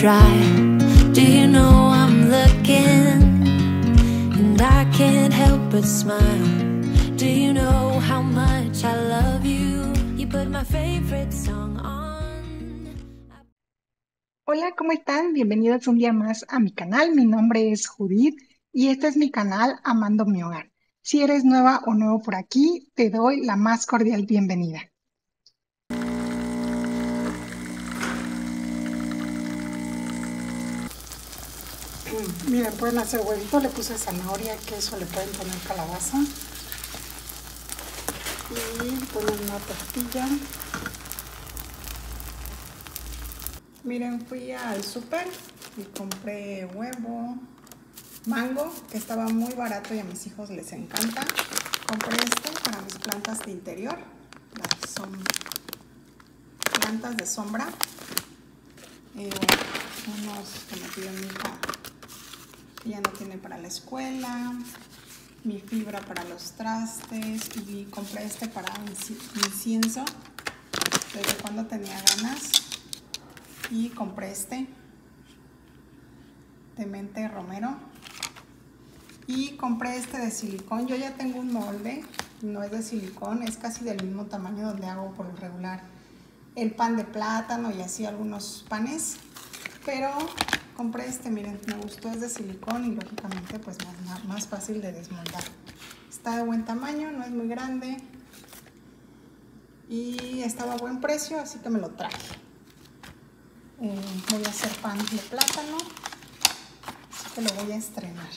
Do you know I'm looking? And I can't help but smile. Do you know how much I love you? You put my favorite song on. Hola, ¿cómo están? Bienvenidos un día más a mi canal. Mi nombre es Judith y este es mi canal Amando mi Hogar. Si eres nueva o nuevo por aquí, te doy la más cordial bienvenida. Miren, pueden hacer huevito, le puse zanahoria, queso, le pueden poner calabaza. Y ponen una tortilla. Miren, fui al súper y compré huevo, mango, que estaba muy barato y a mis hijos les encanta. Compré este para mis plantas de interior. Son plantas de sombra. Eh, unos que me pidió mi hija ya no tiene para la escuela, mi fibra para los trastes y compré este para incienso desde cuando tenía ganas y compré este de mente romero y compré este de silicón. Yo ya tengo un molde no es de silicón es casi del mismo tamaño donde hago por lo regular el pan de plátano y así algunos panes pero compré este, miren, me gustó, es de silicón y lógicamente pues más, fácil de desmoldar. Está de buen tamaño, no es muy grande y estaba a buen precio, así que me lo traje. Eh, voy a hacer pan de plátano, así que lo voy a estrenar.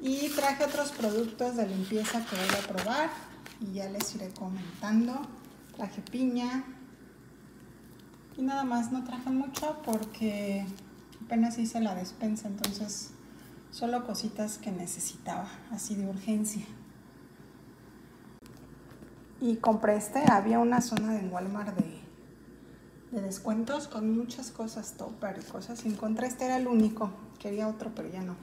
Y traje otros productos de limpieza que voy a probar y ya les iré comentando. Traje piña y nada más, no traje mucho porque apenas hice la despensa, entonces solo cositas que necesitaba, así de urgencia. Y compré este, había una zona en Walmart de, de descuentos con muchas cosas, topper y cosas. Y encontré este, era el único, quería otro, pero ya no.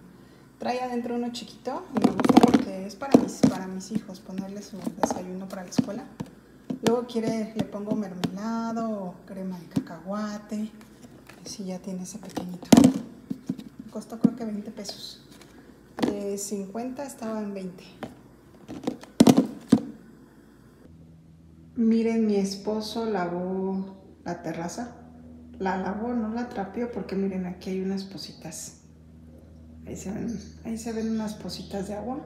Trae adentro uno chiquito y me gusta porque es para mis, para mis hijos, ponerles su desayuno para la escuela. Luego quiere, le pongo mermelado o crema de cacahuate si ya tiene ese pequeñito. Costó creo que 20 pesos. De 50 estaba en 20. Miren, mi esposo lavó la terraza. La lavó, no la trapeó porque miren, aquí hay unas positas. Ahí se ven, ahí se ven unas positas de agua.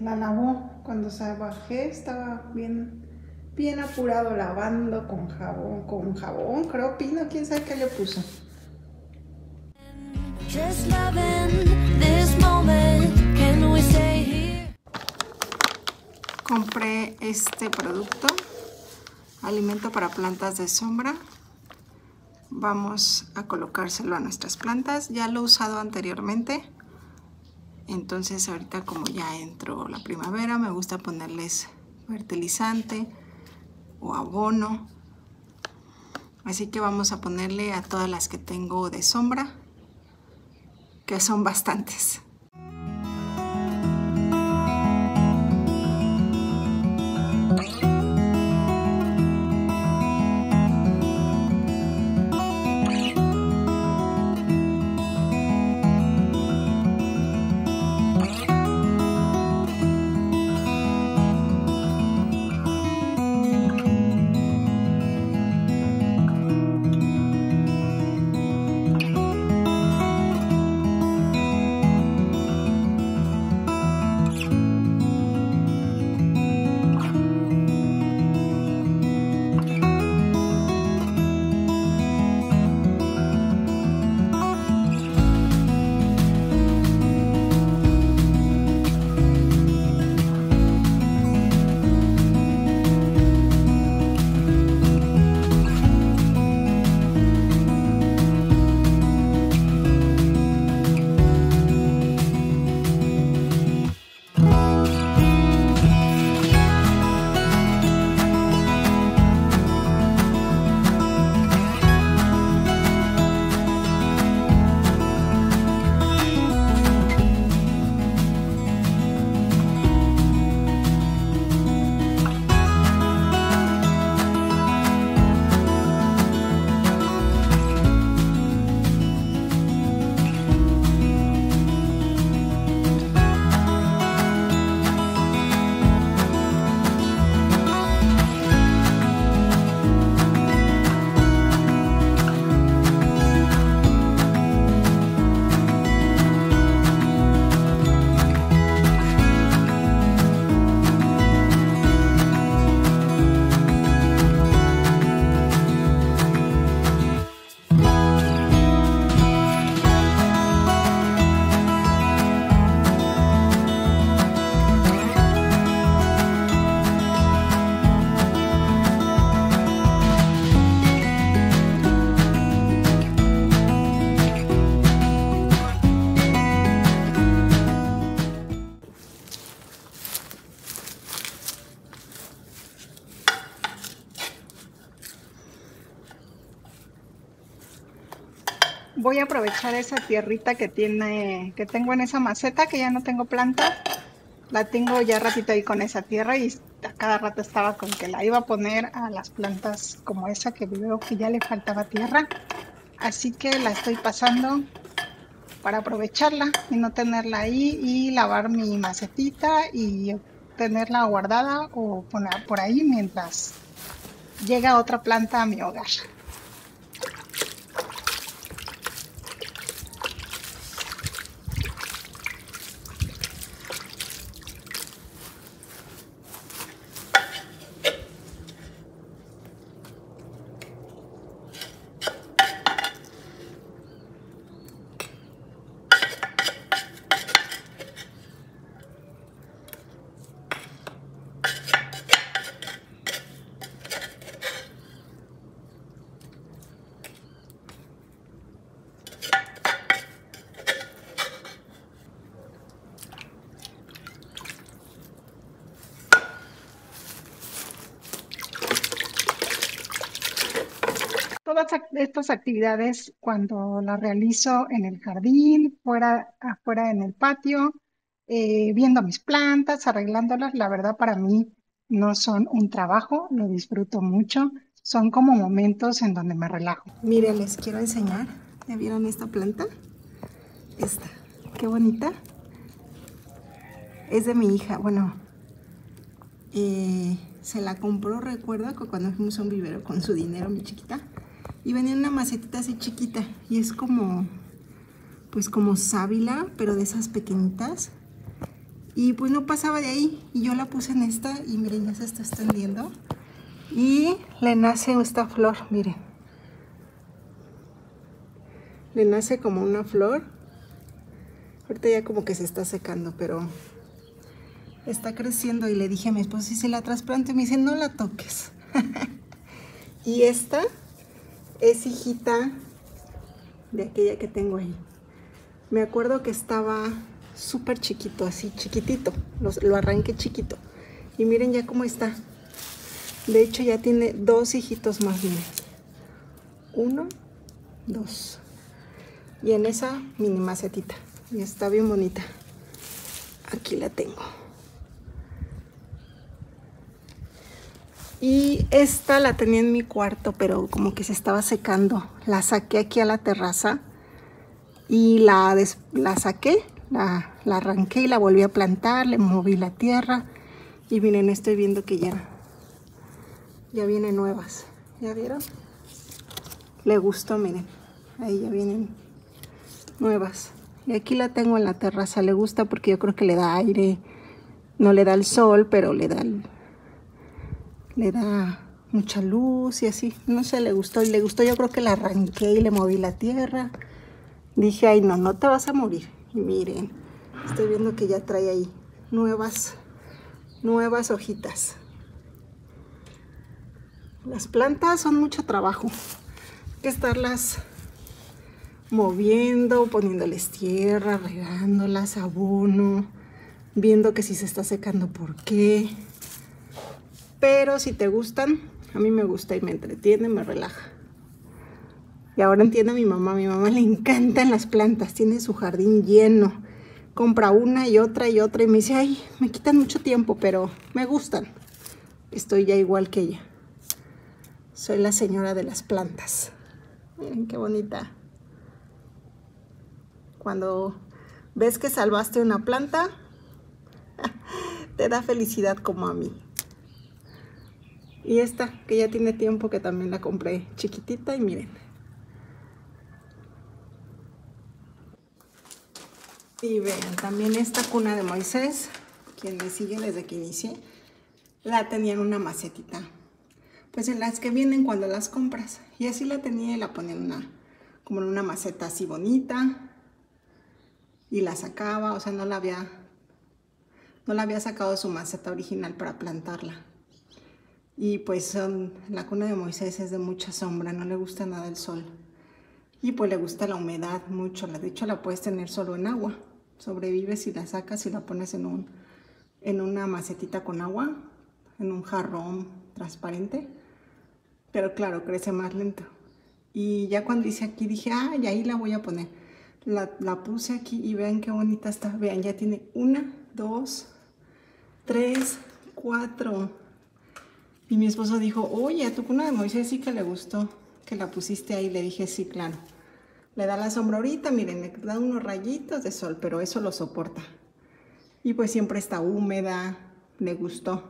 La lavó. Cuando se bajé estaba bien bien apurado lavando con jabón, con jabón, creo pino, quién sabe qué le puso. Compré este producto, alimento para plantas de sombra. Vamos a colocárselo a nuestras plantas. Ya lo he usado anteriormente. Entonces ahorita como ya entró la primavera, me gusta ponerles fertilizante, o abono. Así que vamos a ponerle a todas las que tengo de sombra, que son bastantes. Voy a aprovechar esa tierrita que tiene, que tengo en esa maceta, que ya no tengo planta. La tengo ya ratito ahí con esa tierra y a cada rato estaba con que la iba a poner a las plantas como esa que veo que ya le faltaba tierra. Así que la estoy pasando para aprovecharla y no tenerla ahí y lavar mi macetita y tenerla guardada o poner por ahí mientras llega otra planta a mi hogar. Estas actividades cuando las realizo en el jardín, fuera, afuera en el patio, eh, viendo mis plantas, arreglándolas, la verdad para mí no son un trabajo, lo disfruto mucho, son como momentos en donde me relajo. Miren, les quiero enseñar, ¿ya vieron esta planta? Esta, qué bonita. Es de mi hija, bueno, eh, se la compró, recuerdo, cuando fuimos a un vivero con su dinero, mi chiquita y venía una macetita así chiquita y es como pues como sábila pero de esas pequeñitas. Y pues no pasaba de ahí y yo la puse en esta y miren ya se está extendiendo. Y le nace esta flor miren le nace como una flor. Ahorita ya como que se está secando pero está creciendo y le dije a mi esposo si se la trasplante me dice no la toques y esta es hijita de aquella que tengo ahí. Me acuerdo que estaba súper chiquito, así chiquitito. Lo, arranqué chiquito. Y miren ya cómo está. De hecho ya tiene dos hijitos más, bien. Uno, dos. Y en esa mini macetita. Y está bien bonita. Aquí la tengo. Y esta la tenía en mi cuarto, pero como que se estaba secando. La saqué aquí a la terraza y la, la saqué, la, la, arranqué y la volví a plantar, le moví la tierra. Y miren, estoy viendo que ya, ya vienen nuevas. ¿Ya vieron? Le gustó, miren. Ahí ya vienen nuevas. Y aquí la tengo en la terraza. Le gusta porque yo creo que le da aire. No le da el sol, pero le da el, le da mucha luz y así. No sé, le gustó. Y le gustó, yo creo que la arranqué y le moví la tierra. Dije, ay, no, no te vas a morir. Y miren, estoy viendo que ya trae ahí nuevas, nuevas hojitas. Las plantas son mucho trabajo. Hay que estarlas moviendo, poniéndoles tierra, regándolas, abono, viendo que si se está secando, ¿por qué? Pero si te gustan, a mí me gusta y me entretiene, me relaja. Y ahora entiendo a mi mamá, a mi mamá le encantan las plantas, tiene su jardín lleno. Compra una y otra y otra y me dice, ay, me quitan mucho tiempo, pero me gustan. Estoy ya igual que ella. Soy la señora de las plantas. Miren qué bonita. Cuando ves que salvaste una planta, te da felicidad como a mí. Y esta, que ya tiene tiempo que también la compré chiquitita y miren. Y vean, también esta cuna de Moisés, quien me sigue desde que inicié, la tenía en una macetita. Pues en las que vienen cuando las compras. Y así la tenía y la ponía en una, como en una maceta así bonita. Y la sacaba, o sea, no la había, no la había sacado su maceta original para plantarla. Y pues la cuna de Moisés es de mucha sombra, no le gusta nada el sol. Y pues le gusta la humedad mucho, de hecho la puedes tener solo en agua. Sobrevive si la sacas y la pones en, un, en una macetita con agua, en un jarrón transparente. Pero claro, crece más lento. Y ya cuando hice aquí dije, ah, y ahí la voy a poner. La, la puse aquí y vean qué bonita está. Vean, ya tiene una, dos, tres, cuatro. Y mi esposo dijo, oye, a tu cuna de Moisés sí que le gustó que la pusiste ahí. Le dije, sí, claro. Le da la sombra ahorita, miren, le da unos rayitos de sol, pero eso lo soporta. Y pues siempre está húmeda, le gustó.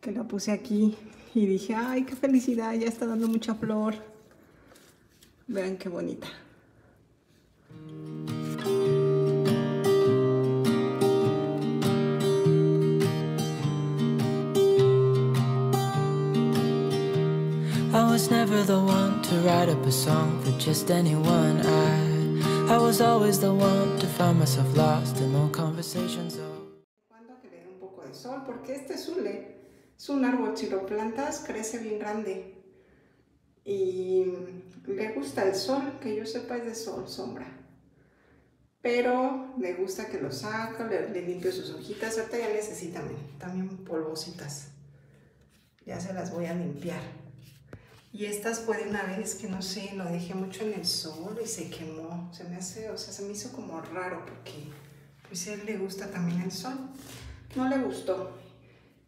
Que la puse aquí y dije, ay, qué felicidad, ya está dando mucha flor. Vean qué bonita. I was never the one to write up a song for just anyone. I, I was always the one to find myself lost in all conversations. Cuando que le un poco de sol, porque este zule es un árbol, si lo plantas crece bien grande y le gusta el sol, que yo sepa es de sol, sombra. Pero le gusta que lo saco, le, le limpio sus hojitas, ahorita ya necesitan también polvositas. Ya se las voy a limpiar. Y estas fue de una vez que no sé, lo dejé mucho en el sol y se quemó. Se me hace, o sea, se me hizo como raro porque pues a él le gusta también el sol. No le gustó.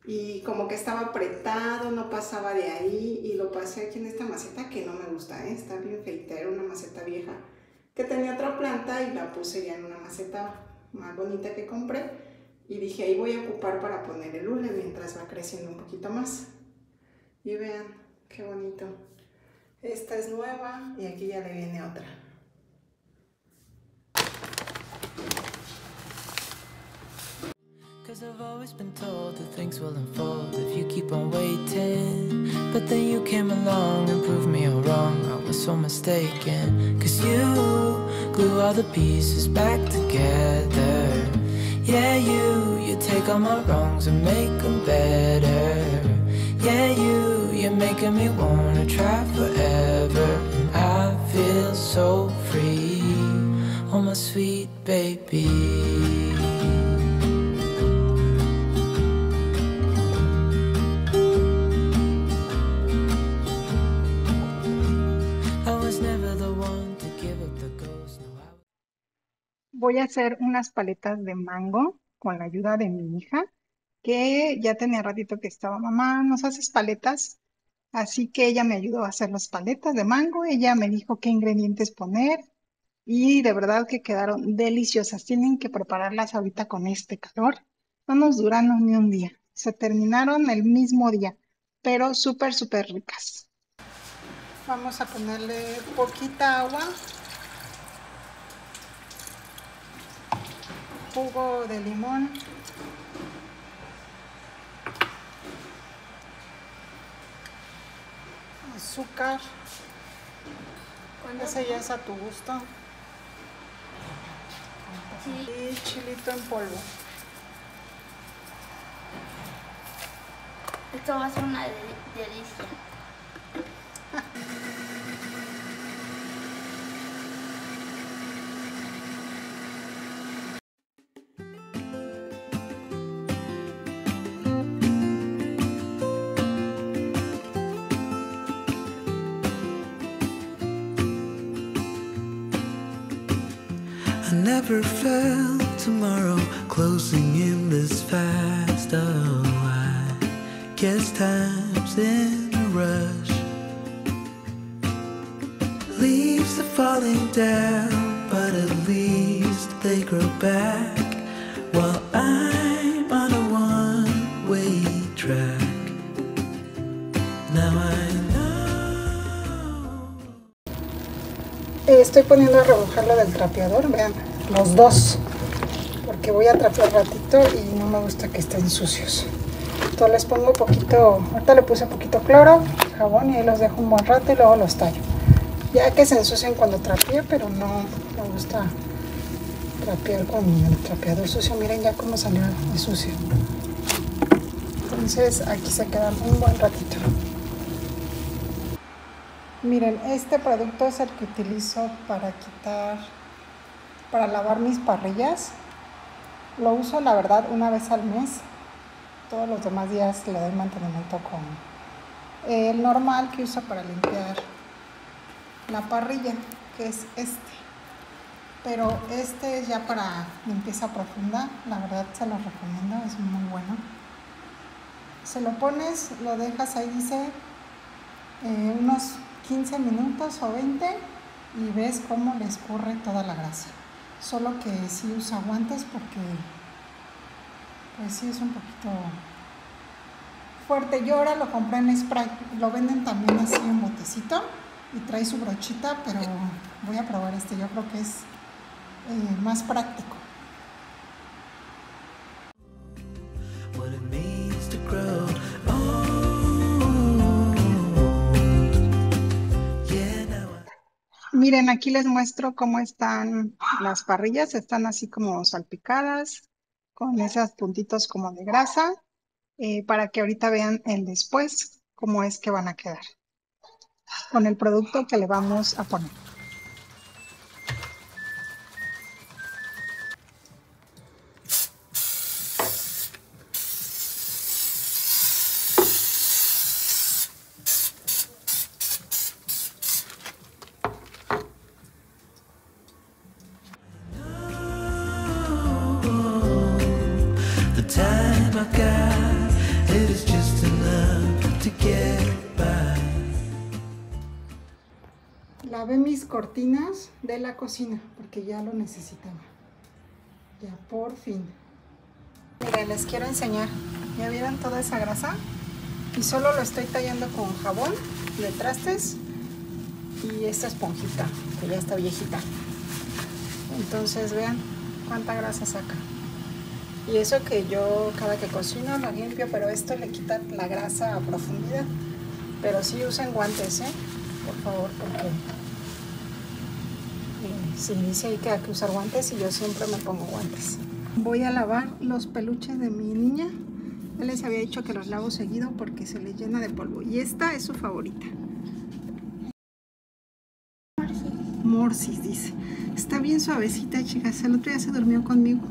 Y como que estaba apretado, no pasaba de ahí y lo pasé aquí en esta maceta que no me gusta, ¿eh? está bien feita, era una maceta vieja que tenía otra planta y la puse ya en una maceta más bonita que compré y dije ahí voy a ocupar para poner el hule mientras va creciendo un poquito más. Y vean, Qué bonito. Esta es nueva y aquí ya le viene otra. Cause I've always been told that things will unfold if you keep on waiting. But then you came along and proved me all wrong. I was so mistaken. Cause you glue all the pieces back together. Yeah, you, you take all my wrongs and make them better. Yeah, you, you're making me wanna try forever. I feel so free, oh my sweet baby. Voy a hacer unas paletas de mango con la ayuda de mi hija que ya tenía ratito que estaba, mamá, ¿nos haces paletas? Así que ella me ayudó a hacer las paletas de mango, ella me dijo qué ingredientes poner y de verdad que quedaron deliciosas. Tienen que prepararlas ahorita con este calor. No nos duraron ni un día. Se terminaron el mismo día, pero súper, súper ricas. Vamos a ponerle poquita agua. Jugo de limón. Azúcar. Ese ya es a tu gusto. Y chilito en polvo. Esto va a ser una delicia. Never felt tomorrow closing in this fast. Oh, I guess time's in a rush. Leaves are falling down, but at least they grow back. While I'm on a one way track. Now I know. Eh, estoy poniendo a remojarlo del trapeador, vean. Los dos porque voy a trapear ratito y no me gusta que estén sucios. Entonces les pongo poquito ahorita le puse poquito cloro jabón y ahí los dejo un buen rato y luego los tallo. Ya que se ensucian cuando trapee pero no me gusta trapear con el trapeador sucio. Miren ya cómo salió de sucio. Entonces aquí se quedan un buen ratito. Miren este producto es el que utilizo para quitar para lavar mis parrillas. Lo uso la verdad una vez al mes. Todos los demás días le doy mantenimiento con el normal que uso para limpiar la parrilla, que es este. Pero este es ya para limpieza profunda, la verdad se lo recomiendo, es muy bueno. Se lo pones, lo dejas ahí, dice, eh, unos 15 minutos o 20 y ves cómo le escurre toda la grasa. Solo que sí usa guantes porque pues sí es un poquito fuerte. Yo ahora lo compré en spray, lo venden también así en botecito y trae su brochita, pero voy a probar este, yo creo que es eh, más práctico. Miren, aquí les muestro cómo están las parrillas, están así como salpicadas, con esos puntitos como de grasa, eh, para que ahorita vean el después, cómo es que van a quedar, con el producto que le vamos a poner. Cortinas de la cocina porque ya lo necesitaba. Ya por fin. Miren, les quiero enseñar. ¿Ya vieron toda esa grasa? Y solo lo estoy tallando con jabón de trastes y esta esponjita, que ya está viejita. Entonces vean cuánta grasa saca. Y eso que yo cada que cocino lo limpio, pero esto le quita la grasa a profundidad. Pero sí usen guantes, ¿eh? Por favor, porque sí dice ahí que hay que usar guantes y yo siempre me pongo guantes. Voy a lavar los peluches de mi niña. Ya les había dicho que los lavo seguido porque se le llena de polvo. Y esta es su favorita. Morsis dice. Está bien suavecita, chicas. El otro día se durmió conmigo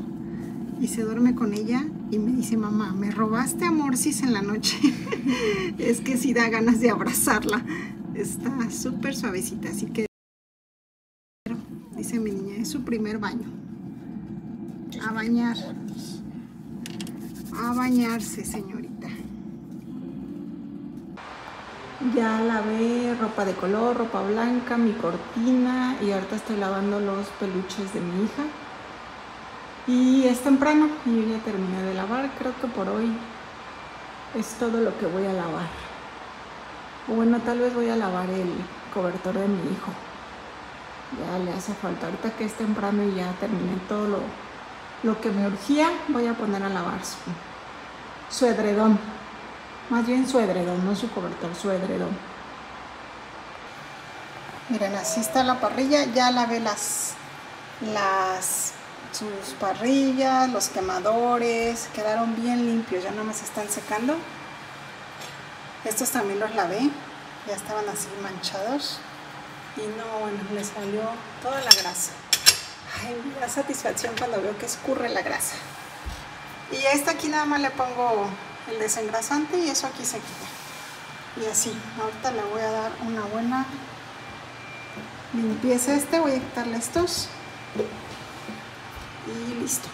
y se duerme con ella y me dice, mamá, me robaste a Morsis en la noche. es que sí da ganas de abrazarla. Está súper suavecita, así que mi niña, es su primer baño. A bañar. A bañarse, señorita. Ya lavé ropa de color, ropa blanca, mi cortina y ahorita estoy lavando los peluches de mi hija. Y es temprano y yo ya terminé de lavar. Creo que por hoy es todo lo que voy a lavar. O bueno, tal vez voy a lavar el cobertor de mi hijo. Ya le hace falta. Ahorita que es temprano y ya terminé todo lo, lo que me urgía, voy a poner a lavar su, su edredón. Más bien su edredón, no su cobertor, su edredón. Miren, así está la parrilla. Ya lavé las, las, sus parrillas, los quemadores. Quedaron bien limpios, ya no me están secando. Estos también los lavé, ya estaban así manchados. Y no, bueno, le salió toda la grasa. Ay, me da satisfacción cuando veo que escurre la grasa. Y a esta aquí nada más le pongo el desengrasante y eso aquí se quita. Y así, ahorita le voy a dar una buena limpieza este, voy a quitarle estos. Y listo.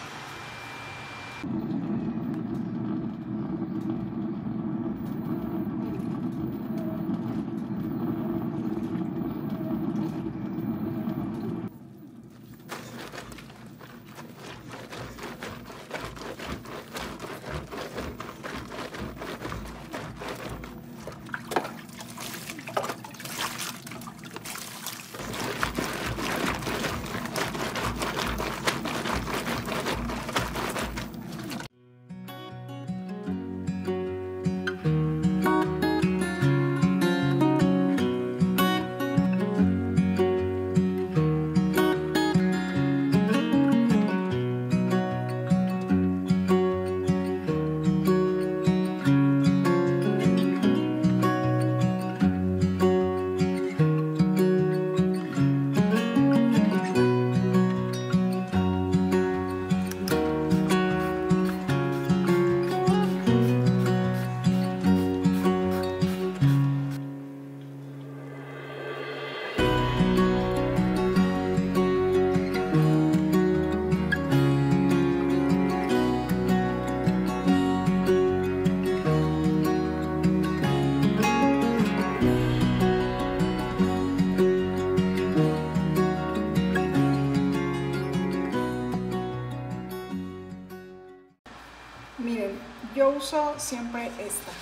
Uso siempre esta.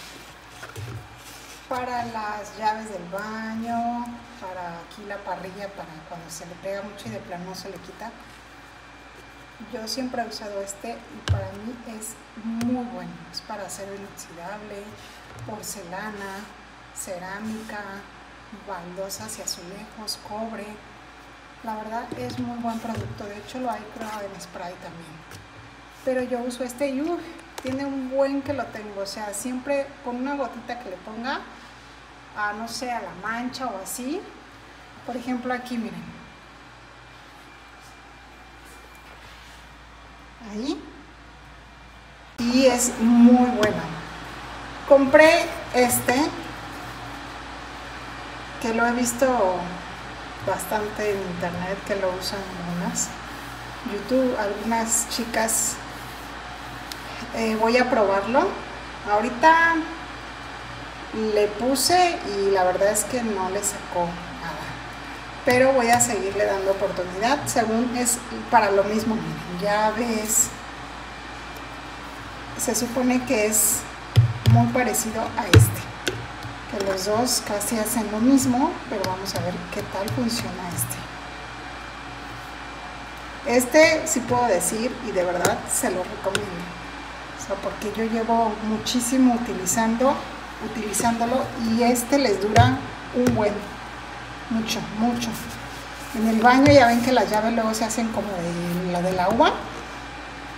Para las llaves del baño, para aquí la parrilla, para cuando se le pega mucho y de plano no se le quita. Yo siempre he usado este y para mí es muy bueno. Es para acero inoxidable, porcelana, cerámica, baldosas y azulejos, cobre. La verdad es muy buen producto. De hecho lo hay creo en spray también. Pero yo uso este y tiene un buen que lo tengo. O sea, siempre con una gotita que le ponga a no sé, a la mancha o así. Por ejemplo aquí miren. Ahí. Y es muy buena. Compré este que lo he visto bastante en internet que lo usan algunas YouTube, algunas chicas eh, voy a probarlo ahorita le puse y la verdad es que no le sacó nada pero voy a seguirle dando oportunidad según es para lo mismo miren, llaves se supone que es muy parecido a este que los dos casi hacen lo mismo, pero vamos a ver qué tal funciona este. Este sí puedo decir y de verdad se lo recomiendo. Porque yo llevo muchísimo utilizando, utilizándolo y este les dura un buen, mucho, mucho. En el baño ya ven que las llaves luego se hacen como de la del agua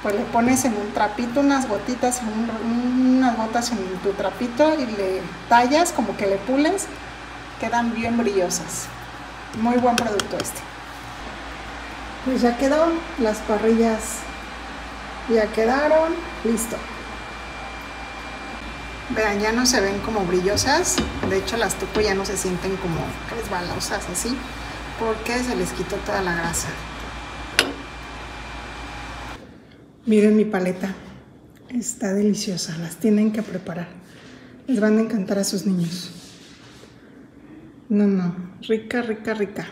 pues le pones en un trapito unas gotitas, unas gotas en tu trapito y le tallas, como que le pules, quedan bien brillosas. Muy buen producto este. Pues ya quedó, las parrillas ya quedaron, listo. Vean, ya no se ven como brillosas, de hecho las tupo ya no se sienten como resbalosas así, porque se les quitó toda la grasa. Miren mi paleta. Está deliciosa. Las tienen que preparar. Les van a encantar a sus niños. No, no. Rica, rica, rica.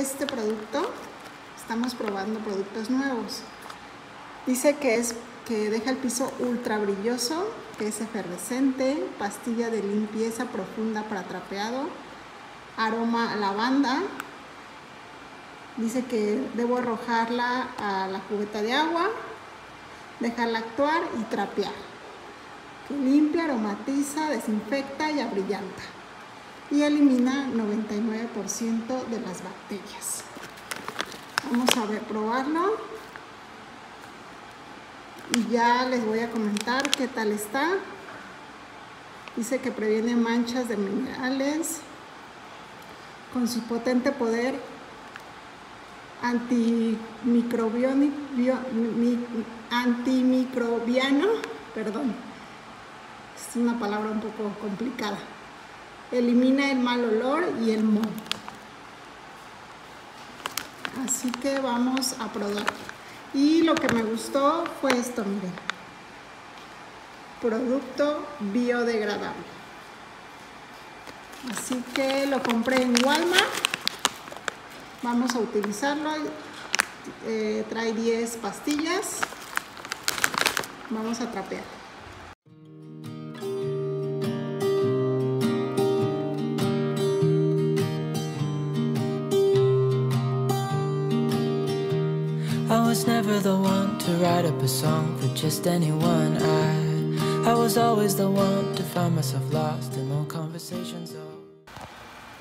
Este producto. Estamos probando productos nuevos. Dice que es que deja el piso ultra brilloso, que es efervescente, pastilla de limpieza profunda para trapeado, aroma lavanda. Dice que debo arrojarla a la cubeta de agua dejarla actuar y trapear. Que limpia, aromatiza, desinfecta y abrillanta. Y elimina 99% de las bacterias. Vamos a ver, probarlo. Y ya les voy a comentar qué tal está. Dice que previene manchas de minerales con su potente poder antimicrobiano, antimicrobiano, perdón, es una palabra un poco complicada. Elimina el mal olor y el moho. Así que vamos a probar. Y lo que me gustó fue esto, miren. Producto biodegradable. Así que lo compré en Walmart Vamos a utilizarlo. Eh, trae 10 pastillas. Vamos a trapear. To write up a song for just anyone. I, I was always the one to find myself lost in all conversations.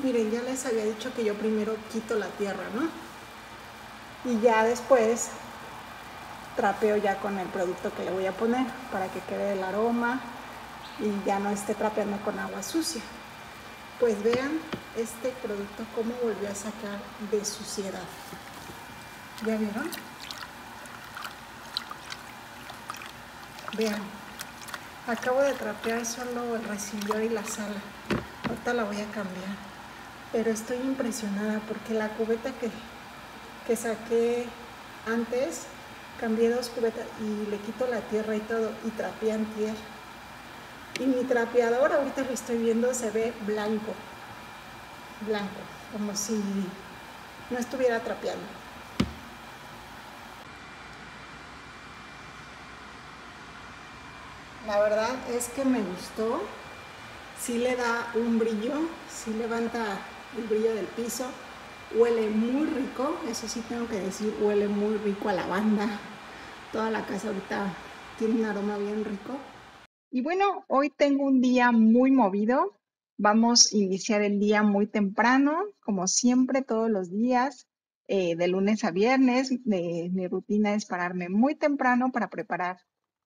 Miren, ya les había dicho que yo primero quito la tierra, ¿no? Y ya después trapeo ya con el producto que le voy a poner para que quede el aroma y ya no esté trapeando con agua sucia. Pues vean este producto cómo volvió a sacar de suciedad. ¿Ya vieron? Vean, acabo de trapear solo el recibidor y la sala. Ahorita la voy a cambiar pero estoy impresionada porque la cubeta que, que saqué antes, cambié dos cubetas y le quito la tierra y todo y trapeé tierra. Y mi trapeador, ahorita lo estoy viendo, se ve blanco, blanco, como si no estuviera trapeando. La verdad es que me gustó, sí le da un brillo, sí levanta el brillo del piso. Huele muy rico, eso sí tengo que decir, huele muy rico a lavanda. Toda la casa ahorita tiene un aroma bien rico. Y bueno, hoy tengo un día muy movido. Vamos a iniciar el día muy temprano, como siempre, todos los días, eh, de lunes a viernes. mi rutina es pararme muy temprano para preparar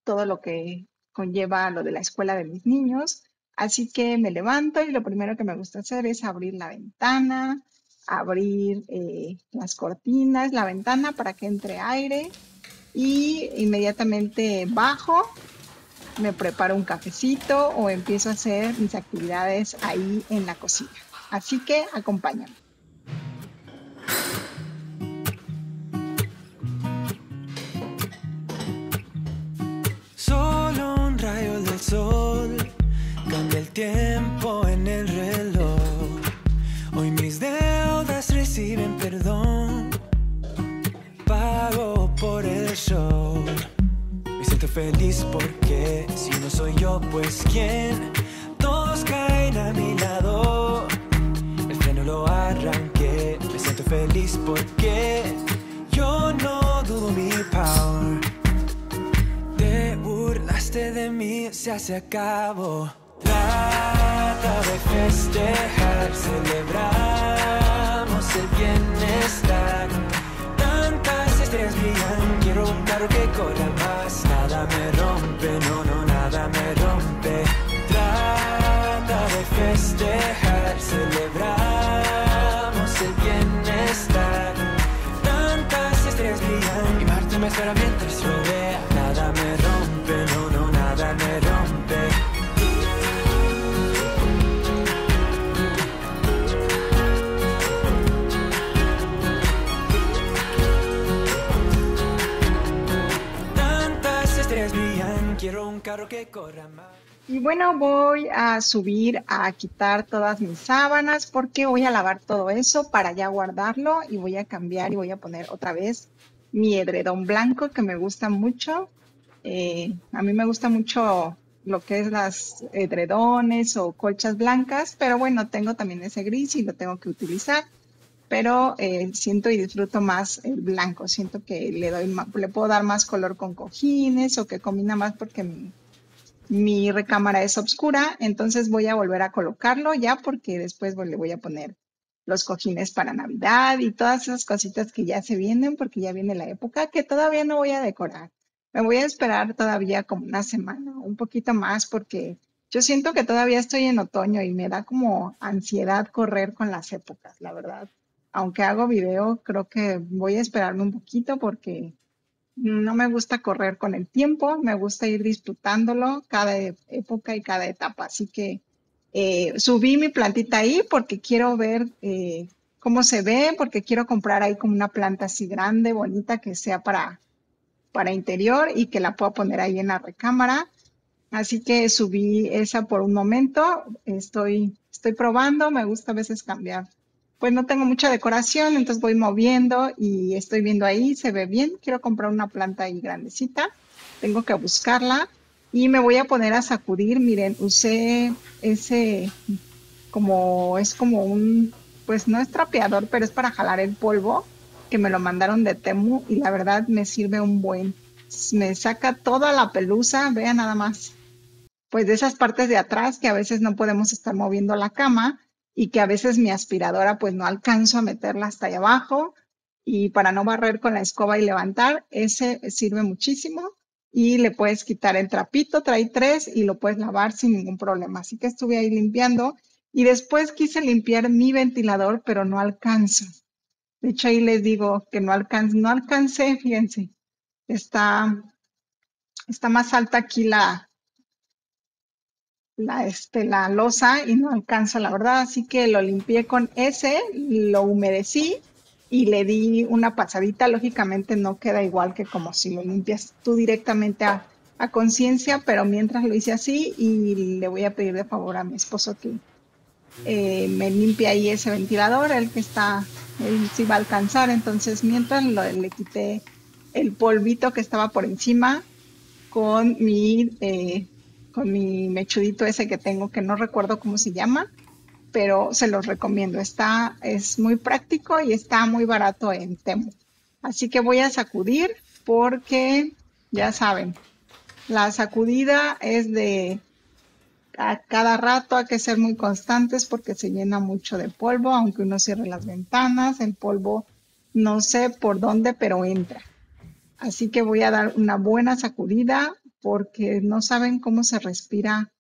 todo lo que conlleva lo de la escuela de mis niños. Así que me levanto y lo primero que me gusta hacer es abrir la ventana, abrir eh, las cortinas, la ventana para que entre aire y inmediatamente bajo, me preparo un cafecito o empiezo a hacer mis actividades ahí en la cocina. Así que acompáñame. Tiempo en el reloj. Hoy mis deudas reciben perdón. Pago por el show. Me siento feliz porque si no soy yo, pues quién. Todos caen a mi lado. El freno lo arranqué. Me siento feliz porque yo no dudo mi power. Te burlaste de mí, se hace acabó. Trata de festejar, celebramos el bienestar. Carro que corra más. Y bueno, voy a subir a quitar todas mis sábanas porque voy a lavar todo eso para ya guardarlo y voy a cambiar y voy a poner otra vez mi edredón blanco que me gusta mucho. Eh, a mí me gusta mucho lo que es las edredones o colchas blancas, pero bueno, tengo también ese gris y lo tengo que utilizar. Pero eh, siento y disfruto más el blanco. Siento que le doy ma- le puedo dar más color con cojines o que combina más porque mi, mi recámara es oscura. Entonces voy a volver a colocarlo ya porque después le voy a poner los cojines para Navidad y todas esas cositas que ya se vienen porque ya viene la época que todavía no voy a decorar. Me voy a esperar todavía como una semana, un poquito más porque yo siento que todavía estoy en otoño y me da como ansiedad correr con las épocas, la verdad. Aunque hago video, creo que voy a esperarme un poquito porque no me gusta correr con el tiempo, me gusta ir disfrutándolo cada e- época y cada etapa. Así que eh, subí mi plantita ahí porque quiero ver eh, cómo se ve, porque quiero comprar ahí como una planta así grande, bonita, que sea para, para interior y que la pueda poner ahí en la recámara. Así que subí esa por un momento. Estoy, estoy probando, me gusta a veces cambiar. Pues no tengo mucha decoración, entonces voy moviendo y estoy viendo ahí, se ve bien. Quiero comprar una planta ahí grandecita. Tengo que buscarla y me voy a poner a sacudir. Miren, usé ese como es como un, pues no es trapeador, pero es para jalar el polvo que me lo mandaron de Temu y la verdad me sirve un buen. Me saca toda la pelusa, vean nada más pues de esas partes de atrás que a veces no podemos estar moviendo la cama y que a veces mi aspiradora pues no alcanzo a meterla hasta allá abajo y para no barrer con la escoba y levantar, ese sirve muchísimo y le puedes quitar el trapito, trae tres y lo puedes lavar sin ningún problema. Así que estuve ahí limpiando y después quise limpiar mi ventilador, pero no alcanzo. De hecho ahí les digo que no alcancé, no alcancé, fíjense, está, está más alta aquí la, la, este, la losa y no alcanza, la verdad. Así que lo limpié con ese, lo humedecí y le di una pasadita. Lógicamente no queda igual que como si lo limpias tú directamente a, a conciencia, pero mientras lo hice así y le voy a pedir de favor a mi esposo que eh, me limpie ahí ese ventilador, el que está, él sí va a alcanzar. Entonces mientras lo- le quité el polvito que estaba por encima con mi, eh, con mi mechudito ese que tengo, que no recuerdo cómo se llama, pero se los recomiendo. Está, es muy práctico y está muy barato en Temu. Así que voy a sacudir porque, ya saben, la sacudida es de a cada rato, hay que ser muy constantes porque se llena mucho de polvo, aunque uno cierre las ventanas, el polvo no sé por dónde, pero entra. Así que voy a dar una buena sacudida porque no saben cómo se respira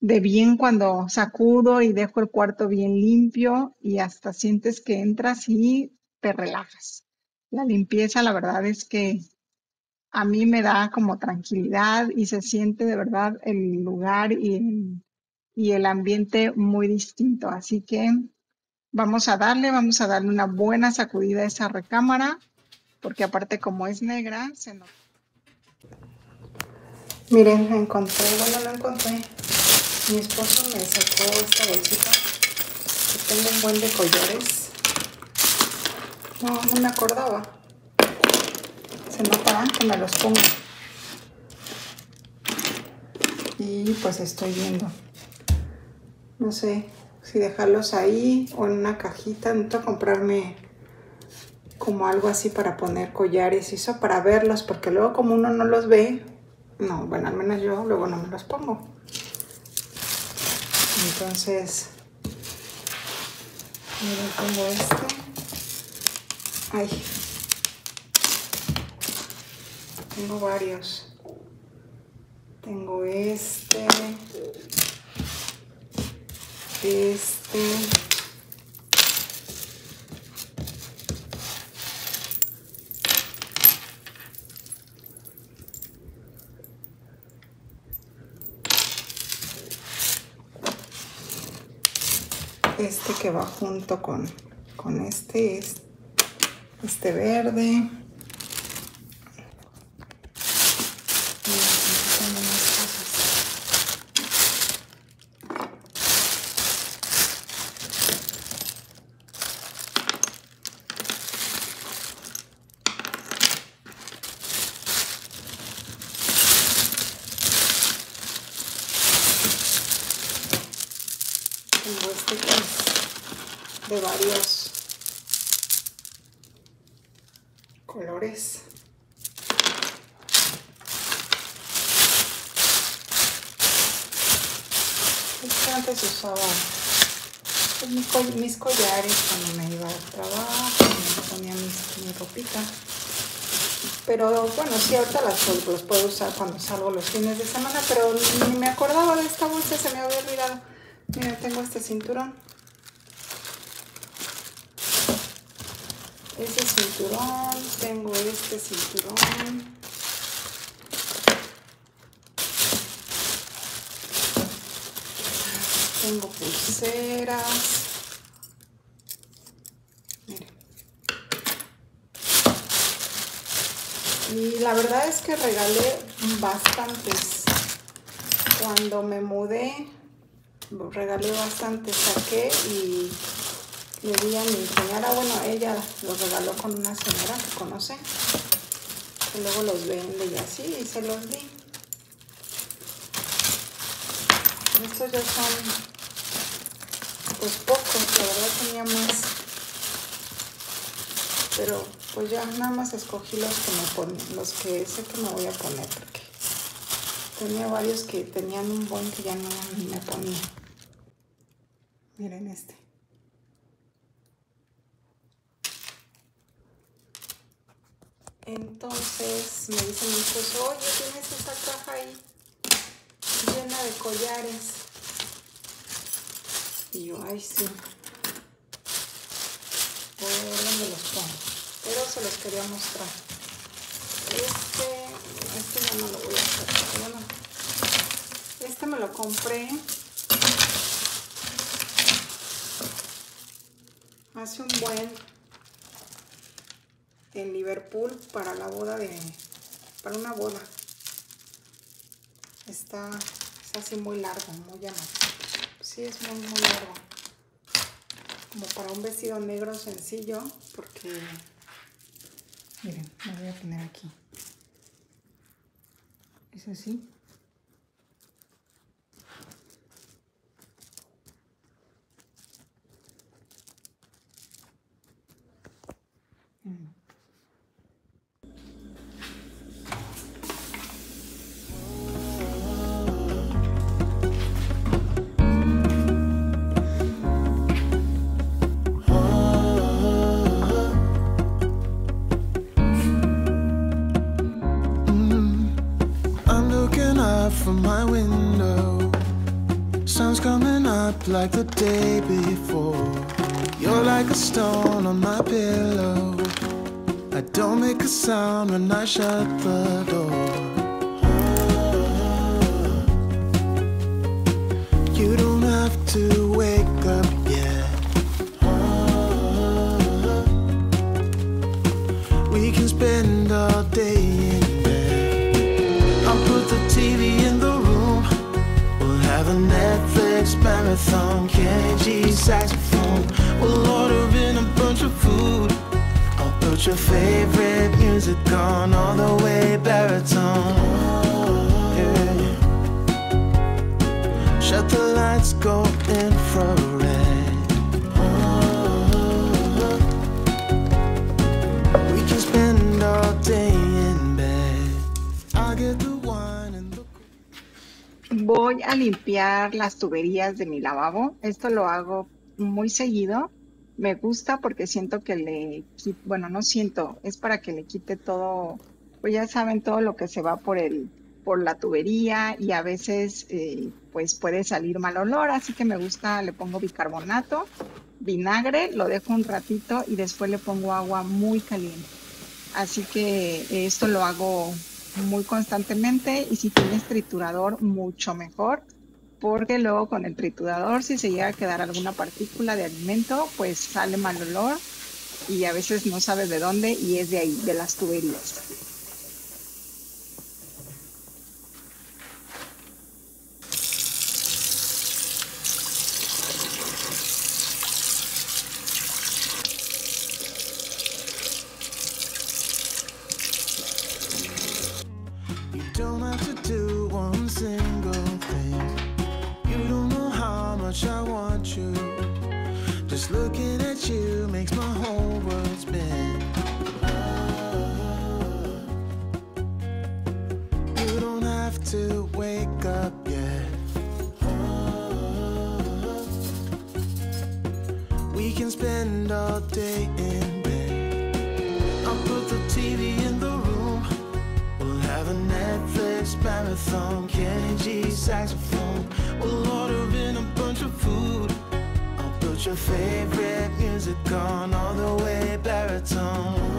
de bien cuando sacudo y dejo el cuarto bien limpio y hasta sientes que entras y te relajas. La limpieza, la verdad es que a mí me da como tranquilidad y se siente de verdad el lugar y el, y el ambiente muy distinto. Así que vamos a darle, vamos a darle una buena sacudida a esa recámara porque aparte como es negra, se nota. Miren, encontré, bueno, no encontré. Mi esposo me sacó esta bolsita. que Tengo un buen de collares. No, no me acordaba. Se notarán que me los pongo. Y pues estoy viendo. No sé si dejarlos ahí o en una cajita. Necesito comprarme como algo así para poner collares y eso para verlos, porque luego como uno no los ve, no, bueno, al menos yo luego no me los pongo. Entonces, miren, tengo este. Ay, tengo varios. Tengo este, este. Este que va junto con, con este, es este verde. Y aquí tengo más cosas. Tengo este que es de varios colores. Es que antes usaba pues, mis, coll- mis collares cuando me iba al trabajo, me ponía mis- mi ropita. Pero bueno, sí, ahorita las, los puedo usar cuando salgo los fines de semana, pero ni me acordaba de esta bolsa, se me había olvidado. Mira, tengo este cinturón. Ese cinturón, tengo este cinturón. Tengo pulseras. Miren. Y la verdad es que regalé bastantes. Cuando me mudé, regalé bastantes. Saqué y le di a mi señora. Bueno, ella los regaló con una señora que conoce. Que luego los vende y así. Y se los di. Estos ya son pues pocos, la verdad tenía más. Pero pues ya nada más escogí los que me pon- los que sé que me voy a poner porque tenía varios que tenían un buen que ya no me ponía. Miren este. Entonces me dice mi esposo, oye, tienes esa caja ahí llena de collares. Y yo, ay, sí. Por dónde los pongo. Pero se los quería mostrar. Este, este ya no lo voy a ya no. Este me lo compré hace un buen en Liverpool para la boda de, para una boda. Está, es así muy largo, muy llamativo. Sí, es muy, muy largo. Como para un vestido negro sencillo, porque... Miren, lo voy a poner aquí. Es así. Like the day before. You're like a stone on my pillow. I don't make a sound when I shut the door. Marathon, Kenny saxophone. We'll order in a bunch of food. I'll put your favorite music on all the way baritone. Yeah. Shut the lights, go infrared. Voy a limpiar las tuberías de mi lavabo. Esto lo hago muy seguido. Me gusta porque siento que le, bueno, no siento, es para que le quite todo, pues ya saben todo lo que se va por el, por la tubería y a veces eh, pues puede salir mal olor, así que me gusta, le pongo bicarbonato, vinagre, lo dejo un ratito y después le pongo agua muy caliente. Así que esto lo hago muy constantemente y si tienes triturador mucho mejor porque luego con el triturador si se llega a quedar alguna partícula de alimento pues sale mal olor y a veces no sabes de dónde y es de ahí, de las tuberías. Looking at you makes my whole your favorite music on all the way baritone.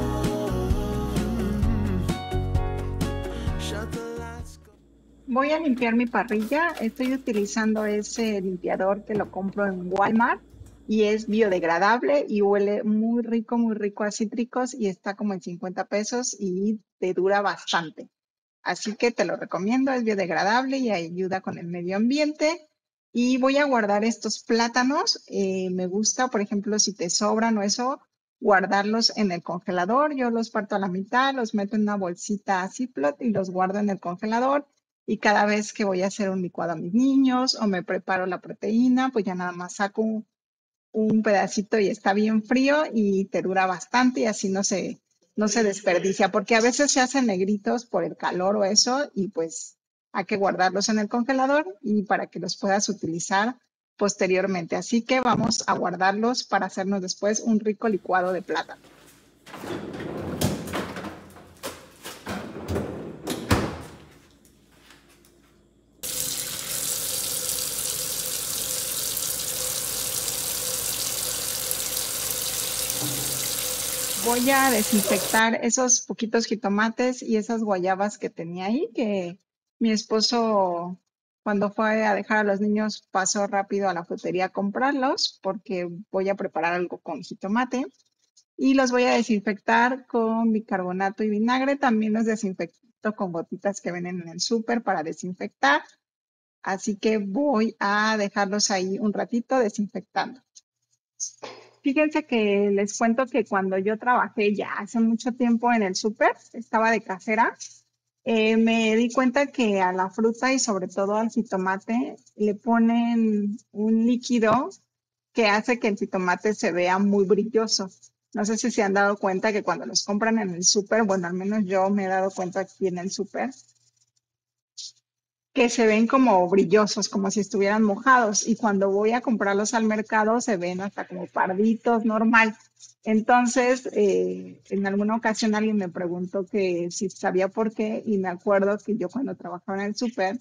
Voy a limpiar mi parrilla. Estoy utilizando ese limpiador que lo compro en Walmart y es biodegradable y huele muy rico, muy rico a cítricos y está como en 50 pesos y te dura bastante. Así que te lo recomiendo, es biodegradable y ayuda con el medio ambiente. Y voy a guardar estos plátanos. eh, me gusta, por ejemplo, si te sobran o eso, guardarlos en el congelador. Yo los parto a la mitad, los meto en una bolsita Ziploc y los guardo en el congelador. Y cada vez que voy a hacer un licuado a mis niños o me preparo la proteína, pues ya nada más saco un, un pedacito y está bien frío y te dura bastante y así no se, no se desperdicia, porque a veces se hacen negritos por el calor o eso y pues hay que guardarlos en el congelador y para que los puedas utilizar posteriormente. Así que vamos a guardarlos para hacernos después un rico licuado de plátano. Voy a desinfectar esos poquitos jitomates y esas guayabas que tenía ahí, que mi esposo cuando fue a dejar a los niños pasó rápido a la frutería a comprarlos porque voy a preparar algo con jitomate y los voy a desinfectar con bicarbonato y vinagre. También los desinfecto con gotitas que venden en el súper para desinfectar. Así que voy a dejarlos ahí un ratito desinfectando. Fíjense que les cuento que cuando yo trabajé ya hace mucho tiempo en el súper, estaba de casera, eh, me di cuenta que a la fruta y sobre todo al jitomate le ponen un líquido que hace que el jitomate se vea muy brilloso. No sé si se han dado cuenta que cuando los compran en el súper, bueno, al menos yo me he dado cuenta aquí en el súper, que se ven como brillosos, como si estuvieran mojados. Y cuando voy a comprarlos al mercado, se ven hasta como parditos, normal. Entonces, eh, en alguna ocasión alguien me preguntó que si sabía por qué, y me acuerdo que yo cuando trabajaba en el súper,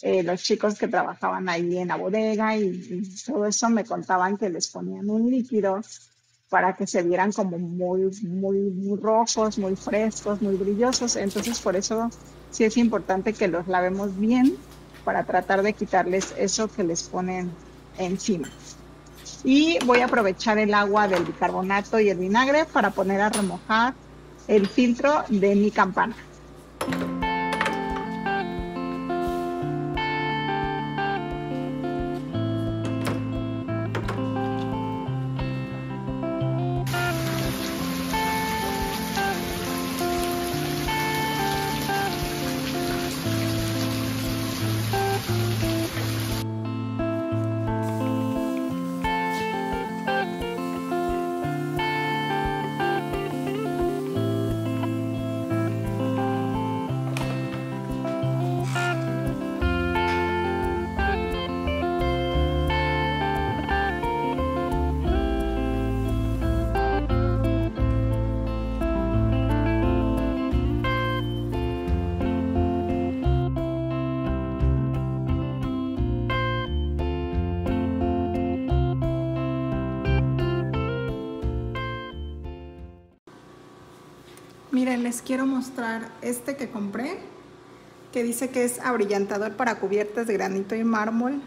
eh, los chicos que trabajaban ahí en la bodega y, y todo eso me contaban que les ponían un líquido para que se vieran como muy, muy, rojos, muy frescos, muy brillosos. Entonces, por eso sí es importante que los lavemos bien para tratar de quitarles eso que les ponen encima. Y voy a aprovechar el agua del bicarbonato y el vinagre para poner a remojar el filtro de mi campana. Les quiero mostrar este que compré, que dice que es abrillantador para cubiertas de granito y mármol,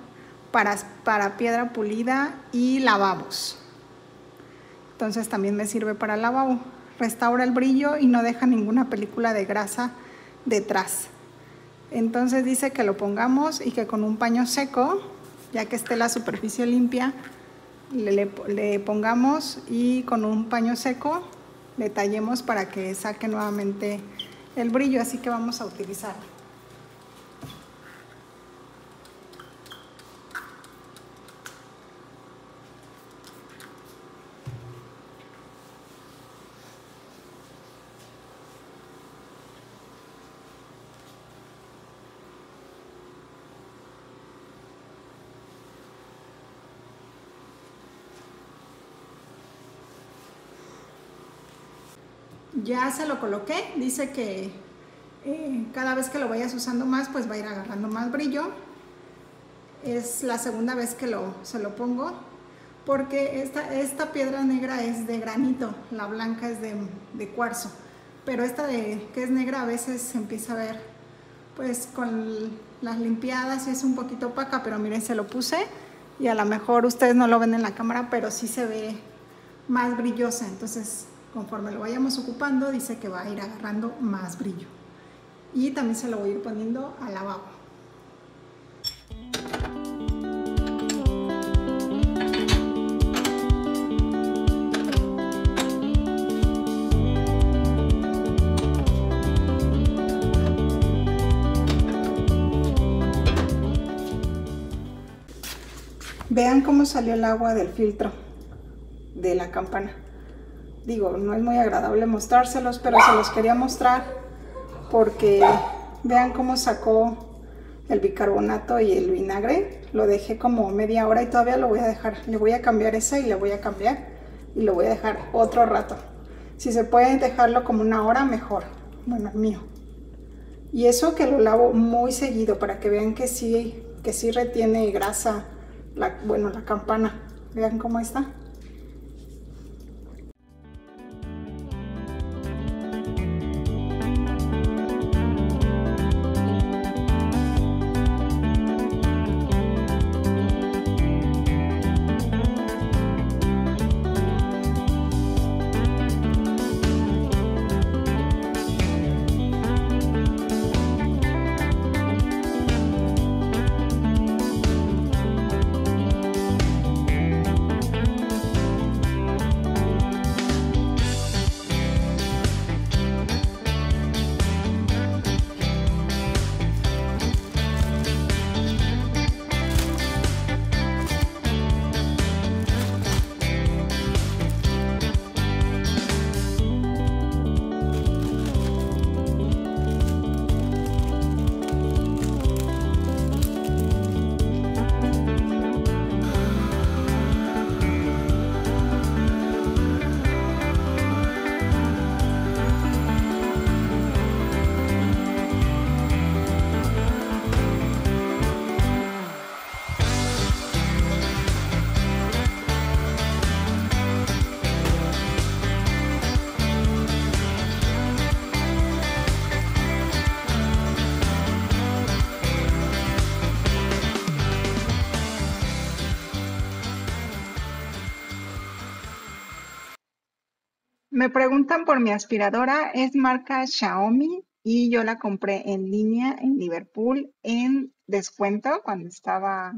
para, para piedra pulida y lavabos. Entonces también me sirve para lavabo. Restaura el brillo y no deja ninguna película de grasa detrás. Entonces dice que lo pongamos y que con un paño seco, ya que esté la superficie limpia, le, le- le pongamos y con un paño seco le tallemos para que saque nuevamente el brillo. Así que vamos a utilizar. Ya se lo coloqué, dice que eh, cada vez que lo vayas usando más, pues va a ir agarrando más brillo. Es la segunda vez que lo, se lo pongo, porque esta, esta piedra negra es de granito, la blanca es de, de cuarzo, pero esta de, que es negra a veces se empieza a ver pues con las limpiadas y es un poquito opaca, pero miren, se lo puse y a lo mejor ustedes no lo ven en la cámara, pero sí se ve más brillosa, entonces conforme lo vayamos ocupando dice que va a ir agarrando más brillo y también se lo voy a ir poniendo al lavabo. Vean cómo salió el agua del filtro de la campana. Digo, no es muy agradable mostrárselos, pero se los quería mostrar porque vean cómo sacó el bicarbonato y el vinagre. Lo dejé como media hora y todavía lo voy a dejar. Le voy a cambiar esa y le voy a cambiar y lo voy a dejar otro rato. Si se puede dejarlo como una hora, mejor. Bueno, mío. Y eso que lo lavo muy seguido para que vean que sí, que sí retiene grasa bueno, la campana. Vean cómo está. Me preguntan por mi aspiradora, es marca Xiaomi y yo la compré en línea en Liverpool en descuento, cuando estaba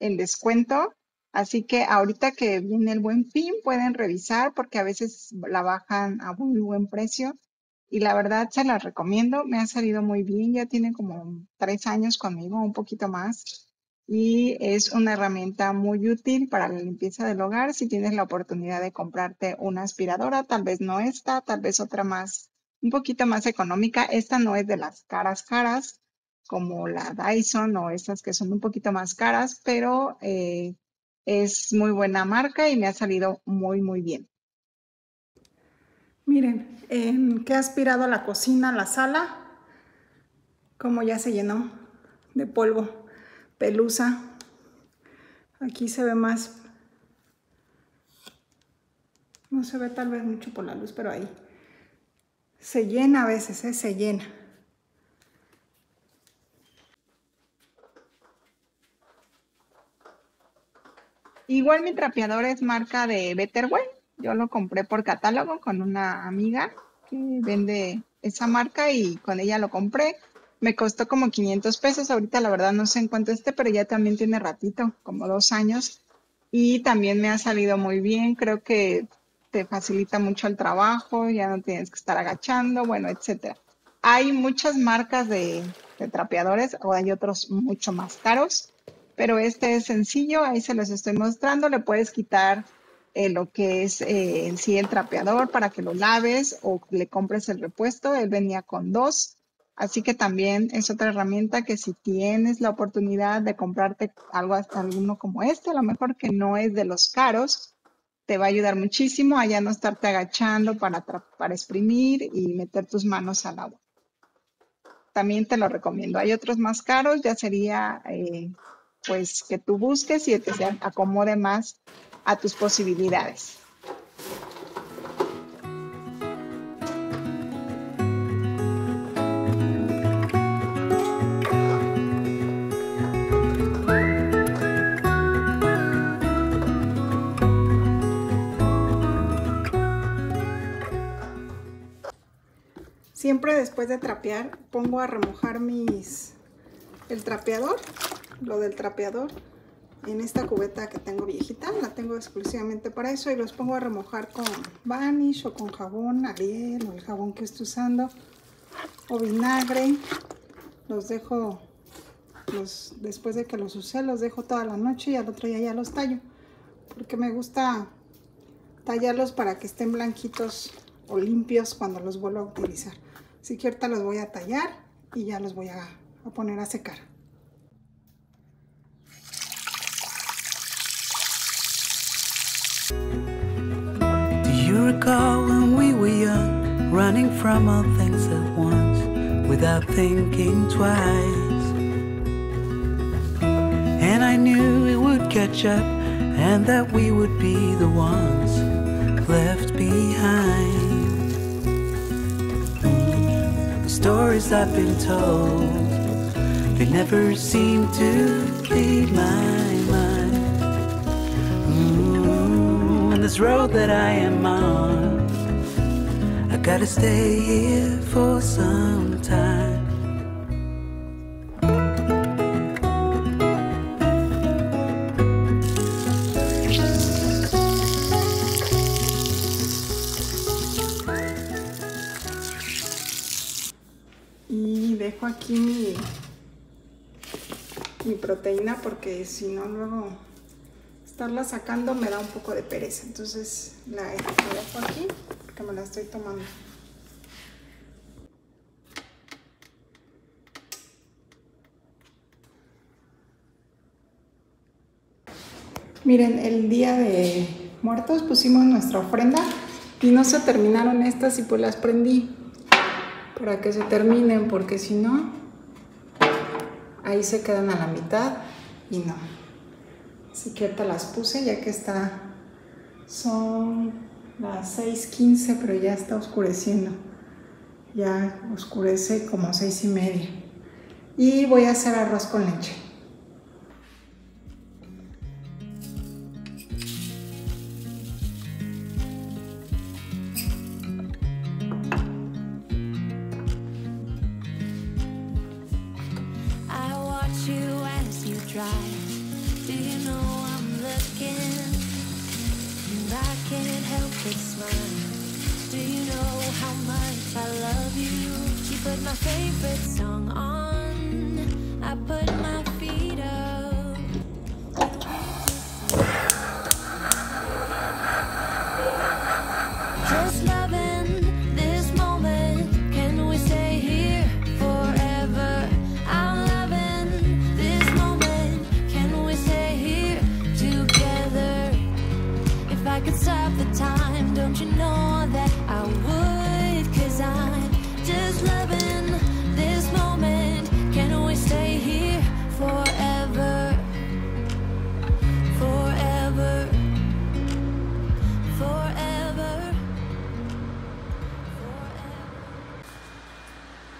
en descuento. Así que ahorita que viene el buen fin, pueden revisar porque a veces la bajan a muy buen precio. Y la verdad se las recomiendo, me ha salido muy bien, ya tiene como tres años conmigo, un poquito más y es una herramienta muy útil para la limpieza del hogar si tienes la oportunidad de comprarte una aspiradora, tal vez no esta, tal vez otra más, un poquito más económica. Esta no es de las caras caras como la Dyson o estas que son un poquito más caras, pero eh, es muy buena marca y me ha salido muy, muy bien. Miren, en que he aspirado la cocina, la sala, como ya se llenó de polvo pelusa. Aquí se ve más, no se ve tal vez mucho por la luz, pero ahí se llena a veces, ¿eh? se llena. Igual mi trapeador es marca de Betterway. Yo lo compré por catálogo con una amiga que vende esa marca y con ella lo compré. Me costó como 500 pesos, ahorita la verdad no sé en cuánto esté, pero ya también tiene ratito, como dos años. Y también me ha salido muy bien, creo que te facilita mucho el trabajo, ya no tienes que estar agachando, bueno, etcétera. Hay muchas marcas de, trapeadores o hay otros mucho más caros, pero este es sencillo, ahí se los estoy mostrando, le puedes quitar eh, lo que es eh, en sí el trapeador para que lo laves o le compres el repuesto, él venía con dos Así que también es otra herramienta que si tienes la oportunidad de comprarte algo alguno como este, a lo mejor que no es de los caros, te va a ayudar muchísimo a ya no estarte agachando para, para exprimir y meter tus manos al agua. También te lo recomiendo. Hay otros más caros, ya sería eh, pues que tú busques y que se acomode más a tus posibilidades. Siempre después de trapear pongo a remojar mis el trapeador, lo del trapeador en esta cubeta que tengo viejita, la tengo exclusivamente para eso y los pongo a remojar con vanish o con jabón Ariel o el jabón que estoy usando o vinagre. Los dejo los, después de que los usé, los dejo toda la noche y al otro día ya los tallo porque me gusta tallarlos para que estén blanquitos o limpios cuando los vuelvo a utilizar. Así que ahorita los voy a tallar y ya los voy a, a poner a secar. Do you recall when we were young, running from all things at once, without thinking twice? And I knew it would catch up, and that we would be the ones left behind. Stories I've been told, they never seem to leave my mind. Mm, Ooh, on this road that I am on, I gotta stay here for some time. Aquí mi, proteína porque si no luego estarla sacando me da un poco de pereza. Entonces la, la dejo aquí porque me la estoy tomando. Miren, el día de muertos pusimos nuestra ofrenda y no se terminaron estas y pues las prendí para que se terminen, porque si no, ahí se quedan a la mitad y no. Así que ahorita las puse ya que está, son las 6.15, pero ya está oscureciendo. Ya oscurece como seis y media. Y voy a hacer arroz con leche.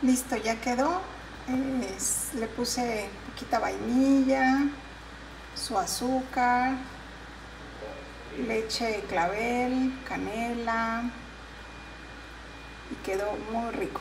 Listo, ya quedó. le puse poquita vainilla, su azúcar, leche clavel, canela y quedó muy rico.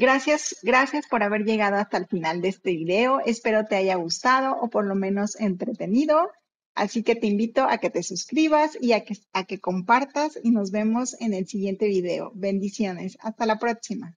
Gracias, gracias por haber llegado hasta el final de este video. Espero te haya gustado o por lo menos entretenido. Así que te invito a que te suscribas y a que, a que compartas y nos vemos en el siguiente video. Bendiciones. Hasta la próxima.